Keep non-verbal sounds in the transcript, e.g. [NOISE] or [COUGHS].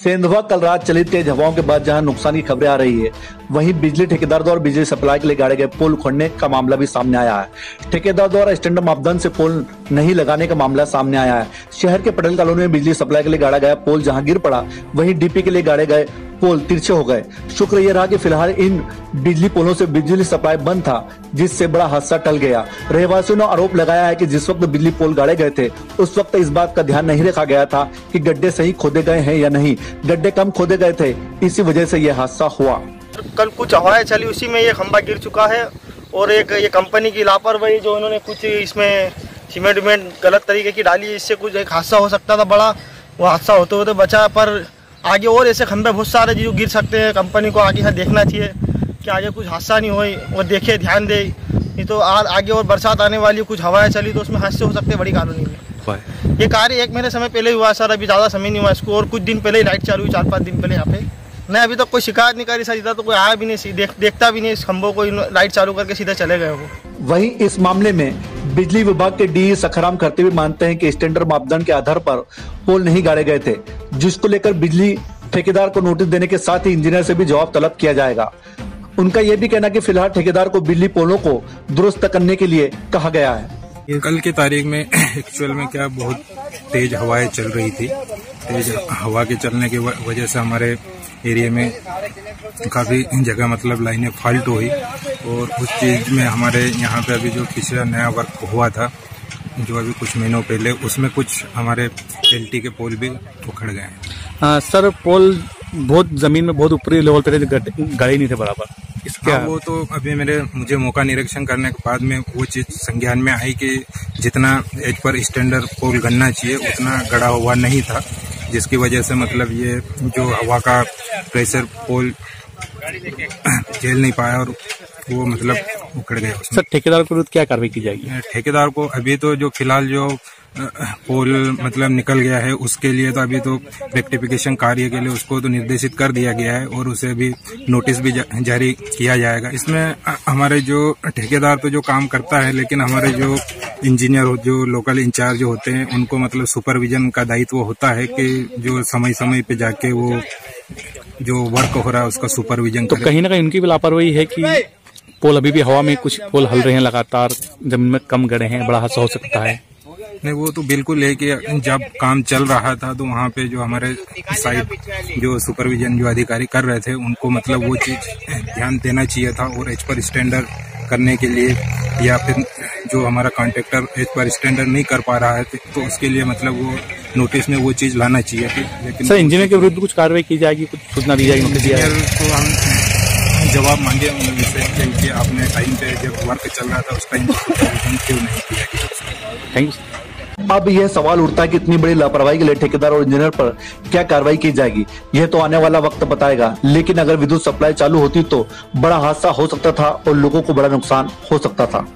सेंधवा कल रात चली तेज हवाओं के बाद जहाँ नुकसान की खबरें आ रही है, वहीं बिजली ठेकेदार द्वारा बिजली सप्लाई के लिए गाड़े गए पोल खोलने का मामला भी सामने आया है। ठेकेदार द्वारा स्टैंडर्ड मापदंड से पोल नहीं लगाने का मामला सामने आया है। शहर के पटेल कॉलोनी में बिजली सप्लाई के लिए गाड़ा गया पोल जहाँ गिर पड़ा, वही डीपी के लिए गाड़े गए पोल तिरछे हो गए। शुक्र यह रहा कि फ़िलहाल इन बिजली पोलों से बिजली सप्लाई बंद था, जिससे बड़ा हादसा टल गया। रहवासियों ने आरोप लगाया है कि जिस वक्त बिजली पोल गाड़े गए थे, उस वक्त इस बात का ध्यान नहीं रखा गया था कि गड्ढे सही खोदे गए हैं या नहीं। गड्ढे कम खोदे गए थे, इसी वजह से यह हादसा हुआ। कल कुछ हवाएँ चली, उसी में ये खंबा गिर चुका है और एक ये कंपनी की लापरवाही जो इन्होंने कुछ इसमें सीमेंट गलत तरीके की डाली, इससे कुछ एक हादसा हो सकता था, बड़ा वो हादसा होते होते बचा, पर आगे और ऐसे खंबे बहुत सारे जो गिर सकते हैं कंपनी को आगे से देखना चाहिए कि आगे कुछ हादसा नहीं हो और देखे ध्यान दे। नहीं तो आ, आगे और बरसात आने वाली कुछ हवाएँ चली तो उसमें हादसे हो सकते हैं बड़ी कॉलोनी में ये कार्य एक महीने समय पहले हुआ सर अभी ज़्यादा समय नहीं हुआ इसको और कुछ दिन पहले ही लाइट चालू हुई चार पाँच दिन पहले यहाँ पे। नहीं अभी तक तो कोई शिकायत नहीं करी सर इधर तो कोई आया भी नहीं देख, देखता भी नहीं इस खंभों को लाइट चालू करके सीधे चले गए वो। वहीं इस मामले में बिजली विभाग के डी सखराम करते हुए मानते हैं कि स्टैंडर्ड मापदंड के आधार पर पोल नहीं गाड़े गए थे, जिसको लेकर बिजली ठेकेदार को नोटिस देने के साथ ही इंजीनियर से भी जवाब तलब किया जाएगा। उनका यह भी कहना कि फ़िलहाल ठेकेदार को बिजली पोलों को दुरुस्त करने के लिए कहा गया है। कल की तारीख में [COUGHS] एक्चुअल में क्या बहुत तेज हवाएँ चल रही थी। तेज हवा के चलने की वजह से हमारे एरिया में काफ़ी जगह मतलब लाइनें फॉल्ट हुई और उस चीज़ में हमारे यहाँ पे अभी जो पिछला नया वर्क हुआ था जो अभी कुछ महीनों पहले उसमें कुछ हमारे एलटी के पोल भी उखड़ गए हैं। सर पोल बहुत ज़मीन में बहुत ऊपरी लेवल पे गाड़ी नहीं थे बराबर। इसका हाँ, वो तो अभी मेरे मुझे मौका निरीक्षण करने के बाद में वो चीज़ संज्ञान में आई कि जितना एज पर स्टैंडर्ड पोल गणना चाहिए उतना गड़ा हुआ नहीं था। जिसकी वजह से मतलब ये जो हवा का प्रेशर पोल झेल नहीं पाया और वो मतलब उखड़ गए सर ठेकेदार को क्या कार्रवाई की जाएगी? ठेकेदार को अभी तो जो फ़िलहाल जो पोल मतलब निकल गया है उसके लिए तो अभी तो रेक्टिफिकेशन कार्य के लिए उसको तो निर्देशित कर दिया गया है और उसे अभी नोटिस भी जारी किया जाएगा। इसमें हमारे जो ठेकेदार तो जो काम करता है लेकिन हमारे जो इंजीनियर जो लोकल इंचार्ज होते हैं उनको मतलब सुपरविजन का दायित्व होता है कि जो समय समय पे जाके वो जो वर्क हो रहा है उसका सुपरविजन तो कहीं ना कहीं उनकी भी लापरवाही है कि पोल अभी भी हवा में कुछ पोल हल रहे हैं लगातार ज़मीन में कम गड़े हैं बड़ा हादसा हो सकता है। नहीं वो तो बिल्कुल है कि जब काम चल रहा था तो वहाँ पे जो हमारे साइड जो सुपरविजन जो अधिकारी कर रहे थे उनको मतलब वो चीज़ ध्यान देना चाहिए था और एच पर स्टैंडर्ड करने के लिए या फिर जो हमारा कॉन्ट्रेक्टर एच पर स्टैंडर्ड नहीं कर पा रहा है तो उसके लिए मतलब वो नोटिस में वो चीज़ लाना चाहिए थी लेकिन सर इंजीनियर के विरुद्ध कुछ कार्रवाई की जाएगी? कुछ सूचना दी जाएगी? इंजीनियर तो हम जवाब मांगे उनसे क्योंकि आपने टाइम पे जब वर्क चल रहा था उस टाइम क्यों नहीं किया थैंक यू अब यह सवाल उठता है कि इतनी बड़ी लापरवाही के लिए ठेकेदार और इंजीनियर पर क्या कार्रवाई की जाएगी? यह तो आने वाला वक्त बताएगा। लेकिन अगर विद्युत सप्लाई चालू होती तो बड़ा हादसा हो सकता था और लोगों को बड़ा नुकसान हो सकता था।